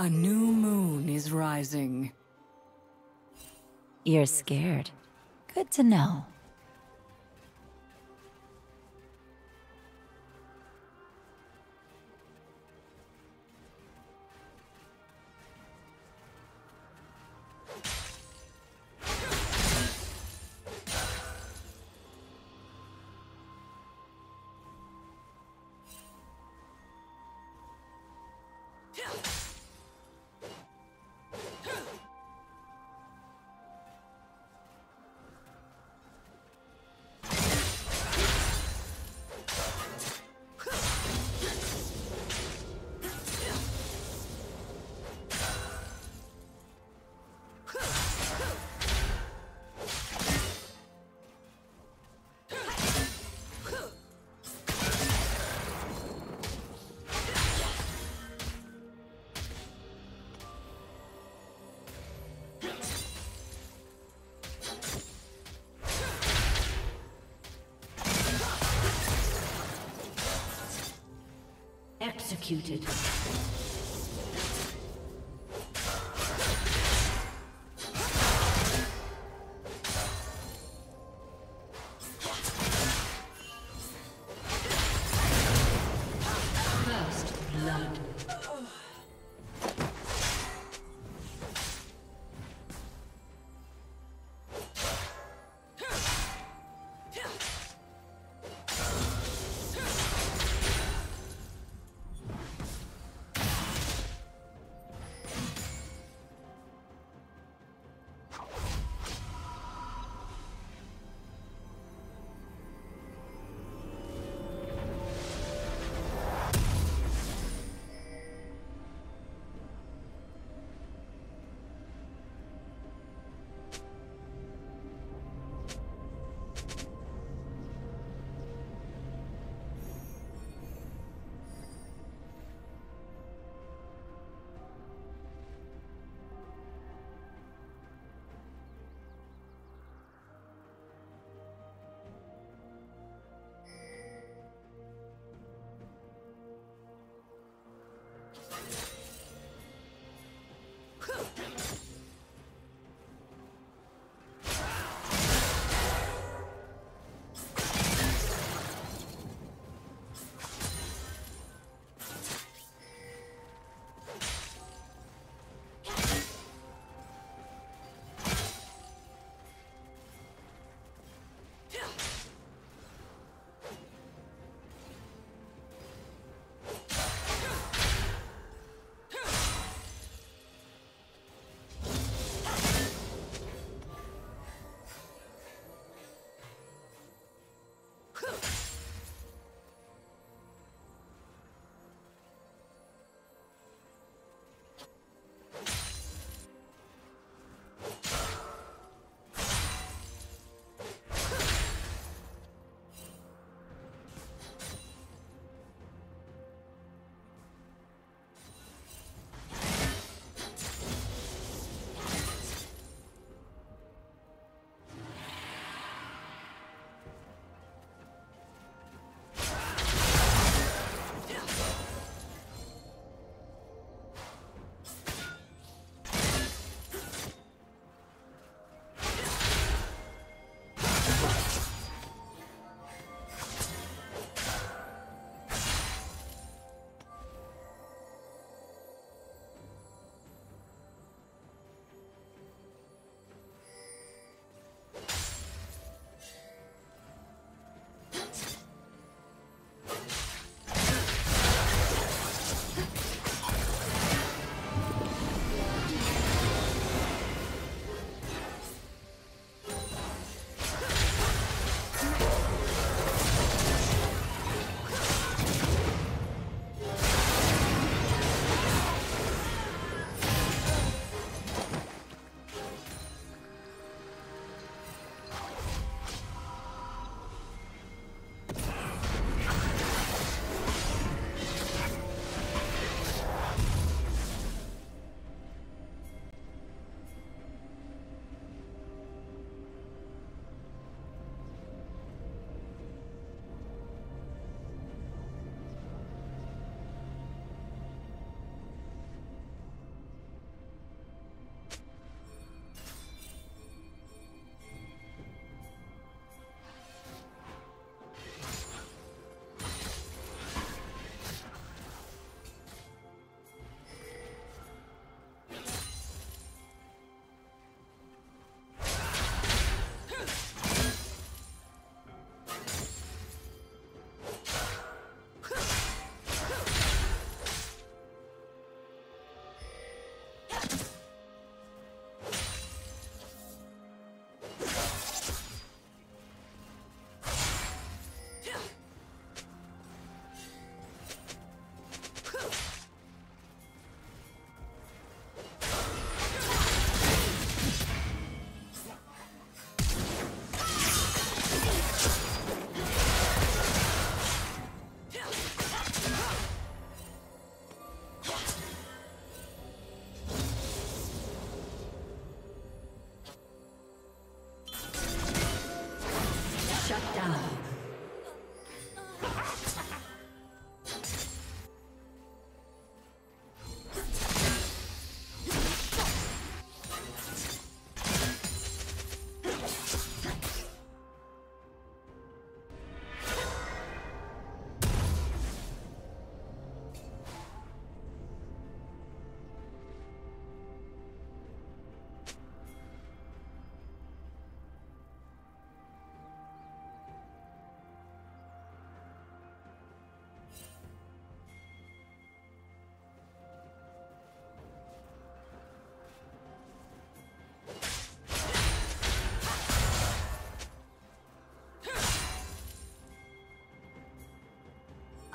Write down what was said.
A new moon is rising. You're scared. Good to know. Executed. First blood.